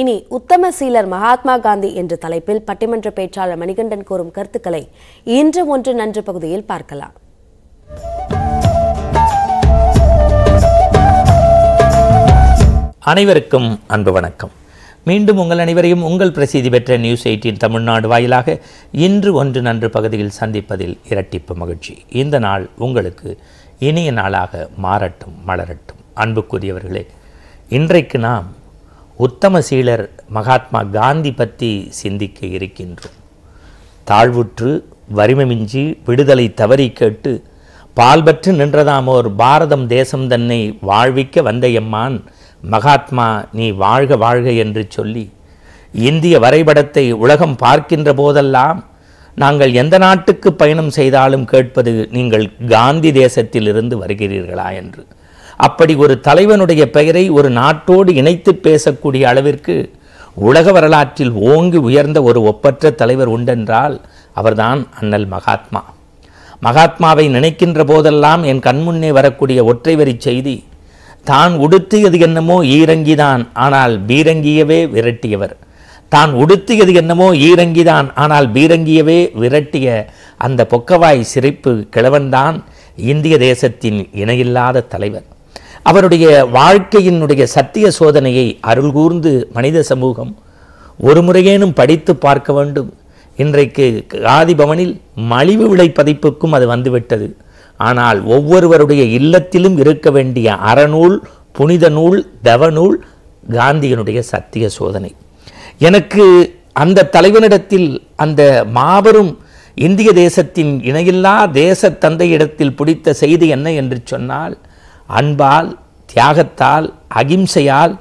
இனி உத்தம சீலர் மகாத்மா காந்தி என்ற தலைப்பில் பட்டிமன்ற பேச்சாளர் மணிகண்டன் கூறும் கருத்துக்களை இன்று ஒன்று நன்று பகுதியில் பார்க்கலாம். அனைவருக்கும் அன்பு வணக்கம். மீண்டும் உங்கள் அனைவரையும் உங்கள் பிரசித்தி பெற்ற நியூஸ் எயிட்டின் தமிழ்நாடு வாயிலாக இன்று ஒன்று நன்று பகுதியில் சந்திப்பதில் இரட்டிப்பு மகிழ்ச்சி. இந்த நாள் உங்களுக்கு இனிய நாளாக மாறட்டும் மலரட்டும். அன்புக்குரியவர்களே இன்றைக்கு நாம் உத்தம சீலர் மகாத்மா காந்தி பற்றி சிந்திக்க இருக்கின்றோம். தாழ்வுற்று வறுமைமிஞ்சி விடுதலை தவறி கேட்டு பால்பற்று நின்றதாமோர் பாரதம் தேசம் தன்னை வாழ்விக்க வந்த எம்மான் மகாத்மா நீ வாழ்க வாழ்க என்று சொல்லி இந்திய வரைபடத்தை உலகம் பார்க்கின்ற போதெல்லாம் நாங்கள் எந்த நாட்டுக்கு பயணம் செய்தாலும் கேட்பது நீங்கள் காந்தி தேசத்திலிருந்து வருகிறீர்களா என்று. அப்படி ஒரு தலைவனுடைய பெயரை ஒரு நாட்டோடு இணைத்து பேசக்கூடிய அளவிற்கு உலக வரலாற்றில் ஓங்கி உயர்ந்த ஒரு ஒப்பற்ற தலைவர் உண்டென்றால் அவர்தான் அண்ணல் மகாத்மா. மகாத்மாவை நினைக்கின்ற போதெல்லாம் என் கண்முன்னே வரக்கூடிய ஒற்றை வரி செய்தி தான் உடுத்தியது என்னமோ ஈரங்கிதான் ஆனால் பீரங்கியவே விரட்டியவர். தான் உடுத்தியது என்னமோ ஈரங்கிதான் ஆனால் பீரங்கியவே விரட்டிய அந்த பொக்கவாய் சிரிப்பு கிழவன்தான் இந்திய தேசத்தின் இணையில்லாத தலைவர். அவருடைய வாழ்க்கையினுடைய சத்திய சோதனையை அருள் கூர்ந்து மனித சமூகம் ஒரு முறையேனும் படித்து பார்க்க வேண்டும். இன்றைக்கு ஆதிபவனில் மலிவு விலை பதிப்புக்கும் அது வந்துவிட்டது. ஆனால் ஒவ்வொருவருடைய இல்லத்திலும் இருக்க வேண்டிய அறநூல் புனித நூல் தவநூல் காந்தியனுடைய சத்திய சோதனை. எனக்கு அந்த தலைவனிடத்தில் அந்த மாபெரும் இந்திய தேசத்தின் இணையில்லா தேச தந்தையிடத்தில் பிடித்த செய்தி என்ன என்று சொன்னால் அன்பால் தியாகத்தால் அகிம்சையால்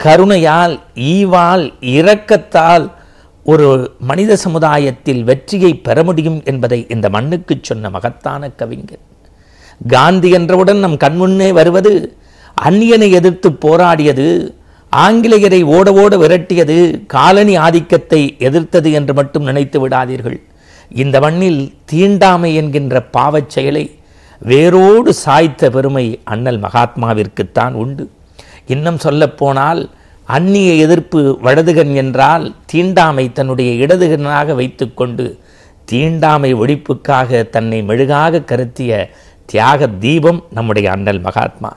கருணையால் ஈவால் இரக்கத்தால் ஒரு மனித சமுதாயத்தில் வெற்றியை பெற முடியும் என்பதை இந்த மண்ணுக்கு சொன்ன மகத்தான கவிஞர். காந்தி என்றவுடன் நம் கண்முன்னே வருவது அந்நியனை எதிர்த்து போராடியது ஆங்கிலேயரை ஓட ஓட விரட்டியது காலனி ஆதிக்கத்தை எதிர்த்தது என்று மட்டும் நினைத்து விடாதீர்கள். இந்த மண்ணில் தீண்டாமை என்கின்ற பாவச் செயலை வேரோடு சாய்த்த பெருமை அண்ணல் மகாத்மாவிற்குத்தான் உண்டு. இன்னும் சொல்லப்போனால் அந்நிய எதிர்ப்பு வலதுகன் என்றால் தீண்டாமை தன்னுடைய இடதுகனாக வைத்துக்கொண்டு தீண்டாமை ஒழிப்புக்காக தன்னை மெழுகாக கருத்திய தியாக தீபம் நம்முடைய அண்ணல் மகாத்மா.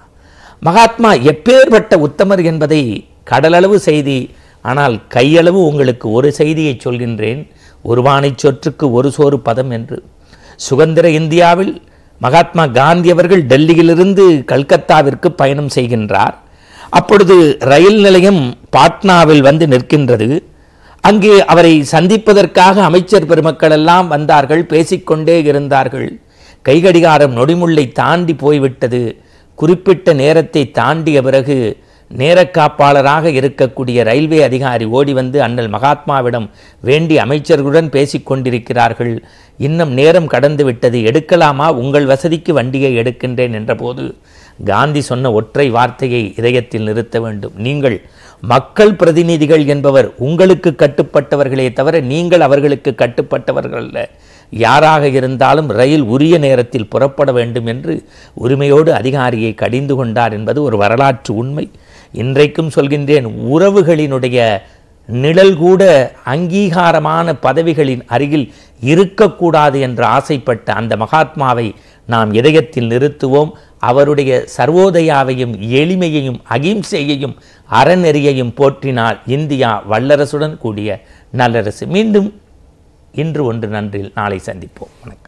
மகாத்மா எப்பேற்பட்ட உத்தமர் என்பதை கடலளவு செய்தி ஆனால் கையளவு உங்களுக்கு ஒரு செய்தியை சொல்கின்றேன். ஒருவானை சொற்றுக்கு ஒரு சோறு பதம் என்று. சுதந்திர இந்தியாவில் மகாத்மா காந்தி அவர்கள் டெல்லியிலிருந்து கல்கத்தாவிற்கு பயணம் செய்கின்றார். அப்பொழுது ரயில் நிலையம் பாட்னாவில் வந்து நிற்கின்றது. அங்கே அவரை சந்திப்பதற்காக அமைச்சர் பெருமக்கள் எல்லாம் வந்தார்கள் பேசிக்கொண்டே இருந்தார்கள். கைகடிகாரம் நொடிமுள்ளை தாண்டி போய்விட்டது. குறிப்பிட்ட நேரத்தை தாண்டிய பிறகு நேரக்காப்பாளராக இருக்கக்கூடிய ரயில்வே அதிகாரி ஓடி வந்து அண்ணல் மகாத்மாவிடம் வேண்டி அமைச்சர்களுடன் பேசிக் கொண்டிருக்கிறார்கள். இன்னும் நேரம் கடந்து விட்டது. எடுக்கலாமா? உங்கள் வசதிக்கு வண்டியை எடுக்கின்றேன் என்றபோது காந்தி சொன்ன ஒற்றை வார்த்தையை இதயத்தில் நிறுத்த வேண்டும். நீங்கள் மக்கள் பிரதிநிதிகள் என்பவர் உங்களுக்கு கட்டுப்பட்டவர்களே தவிர நீங்கள் அவர்களுக்கு கட்டுப்பட்டவர்கள் அல்ல. யாராக இருந்தாலும் ரயில் உரிய நேரத்தில் புறப்பட வேண்டும் என்று உரிமையோடு அதிகாரியை கடிந்து கொண்டார் என்பது ஒரு வரலாற்று உண்மை. இன்றைக்கும் சொல்கின்றேன் உறவுகளினுடைய நிழல் கூட அங்கீகாரமான பதவிகளின் அருகில் இருக்கக்கூடாது என்று ஆசைப்பட்ட அந்த மகாத்மாவை நாம் இதயத்தில் நிறுத்துவோம். அவருடைய சர்வோதயாவையும் எளிமையையும் அகிம்சையையும் அறநெறியையும் போற்றினால் இந்தியா வல்லரசுடன் கூடிய நல்லரசு. மீண்டும் இன்று ஒன்று நன்றில் நாளை சந்திப்போம். வணக்கம்.